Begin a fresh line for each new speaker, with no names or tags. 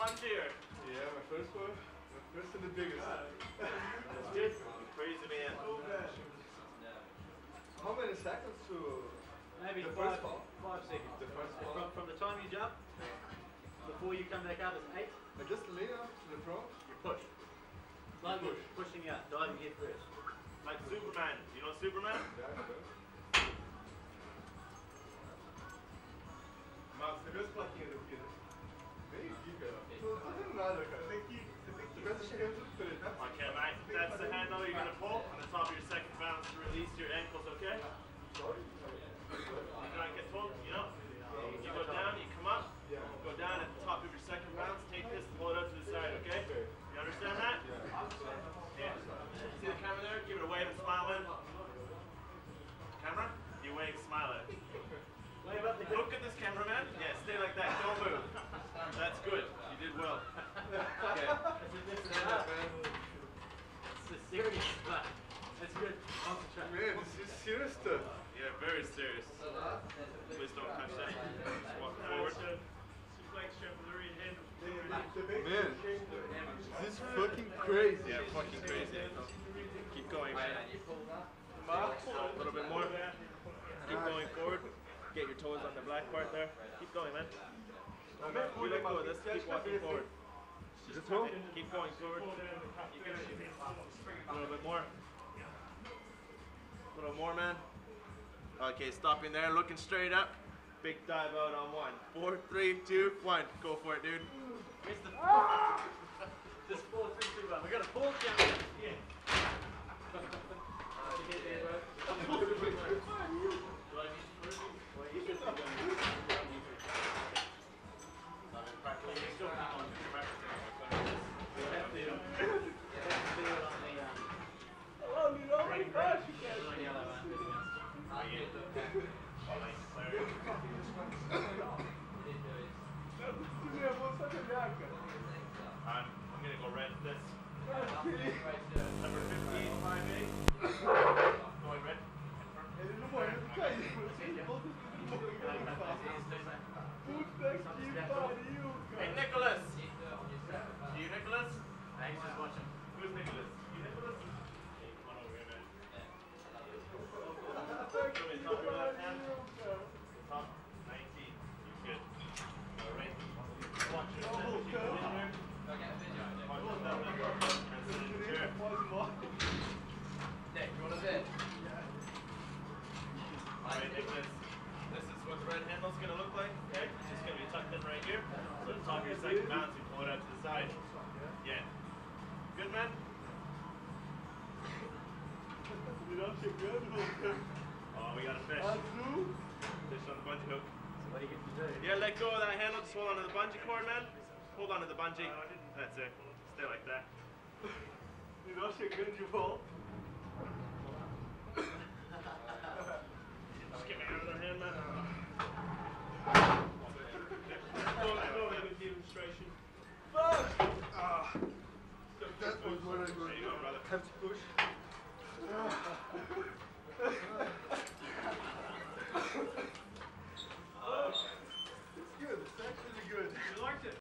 here.
Yeah, my first one. My first and the biggest.
That's good. Crazy oh, man.
How many seconds to
Maybe
The
five,
first fall?
five seconds.
the first
From,
one?
from the time you jump, before you come back up is eight,
I just lean up to the front.
you push. Like
push.
pushing out, diving head first.
Like Superman. You know Superman?
Yeah, I know. Mas você viu as plaquinhas do tem que. Começa chegando tudo preto.
Okay, Mike. That's the handle you're gonna pull on the top of your second bounce to release your ankles. Okay?
Sorry?
You try and get pulled. You know. You go down. You come up.
Yeah.
Go down at the top of your second bounce. Take this. Pull it up to the side. Okay? You understand that? Yeah. See the camera there? Give it a wave and smile in. Camera? You wave, smile at it.
Wave up the.
Look at this cameraman. Yeah, stay like that. Don't move. That's good. You did well. Okay.
This is enough. It's a serious stuff. That's good. Concentrate.
Man, this is serious stuff.
Yeah, very serious. Please don't touch that. Just walk forward.
Man, this is fucking crazy.
Yeah, fucking crazy. Keep going, man. A little bit more. Keep going forward. Get your toes on the black part there. Keep going, man. You let go of this. Keep walking forward.
Just.
Keep going forward. More, man. Okay, stopping there, looking straight up. Big dive out on one. Four, three, two, one. Go for it, dude.
We got a count. Yeah.
All right, Nicholas. This is what the red handle's gonna look like. Okay, it's just gonna be tucked in right here. So the top of your second bounce, you pull it out to the side. Yeah. Good, man.
Virou chegando.
Oh, we got a fish.
Azul.
Fish on the bungee hook.
So what do you get to do?
Yeah, let go of that handle. Just hold on to the bungee cord, man. Hold on to the bungee. Uh, That's it. Stay like that.
Virou chegando de volta.
Just